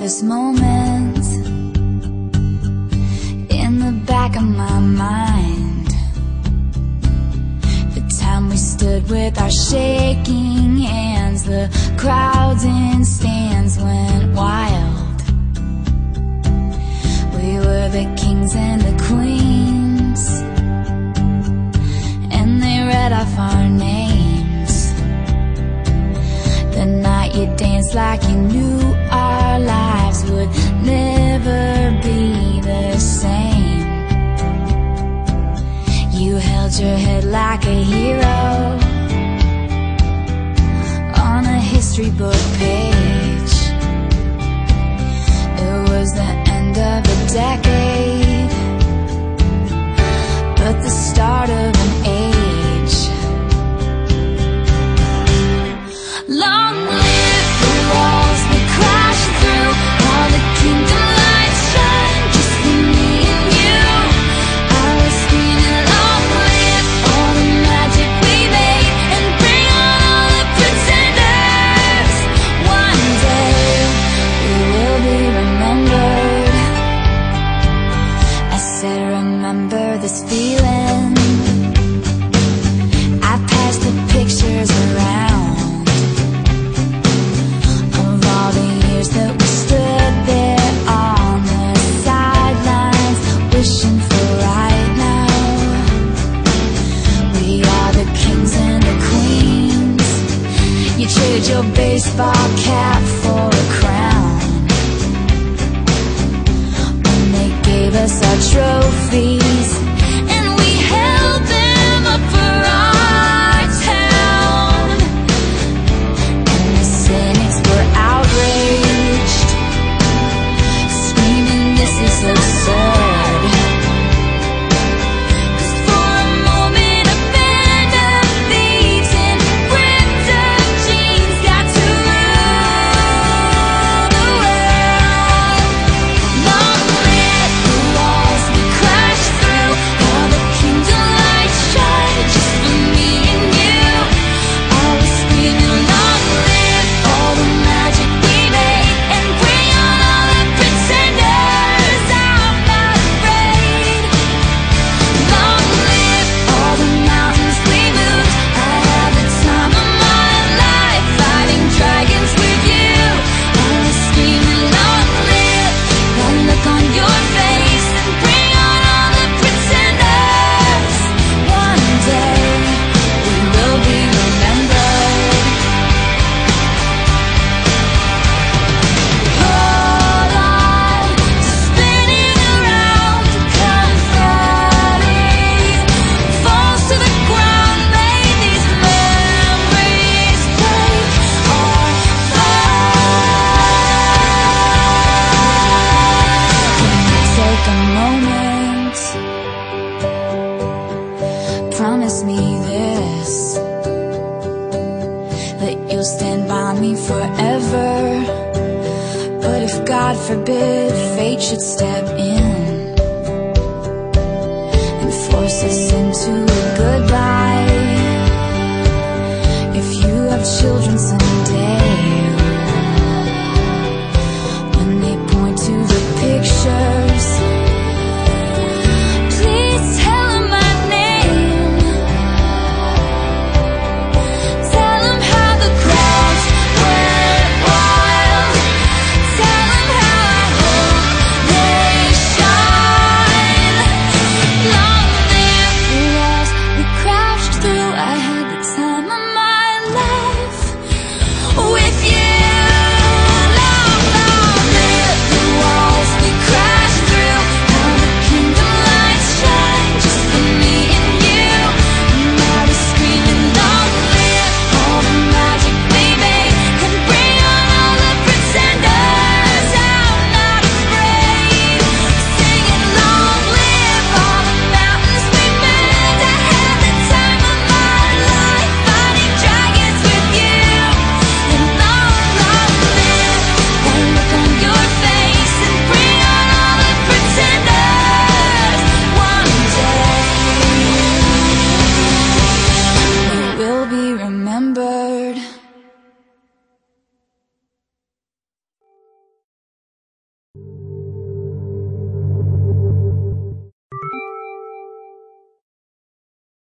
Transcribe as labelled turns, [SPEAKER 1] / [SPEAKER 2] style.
[SPEAKER 1] This moments in the back of my mind. The time we stood with our shaking hands, the crowds and stands went wild. We were the kings and the your head like a hero. I pass the pictures around of all the years that we stood there on the sidelines, wishing for right now. We are the kings and the queens. You traded your baseball cap for a crown. When they gave us our trophies. you'll stand by me forever. But if God forbid fate should step in And force us